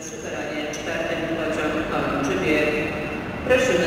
przy peronie czwartym pociąg kończy bieg. Prosimy